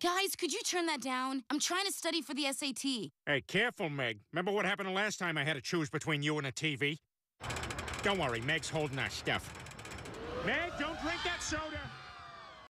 Guys, could you turn that down? I'm trying to study for the SAT. Hey, careful, Meg. Remember what happened the last time I had to choose between you and a TV? Don't worry, Meg's holding our stuff. Meg!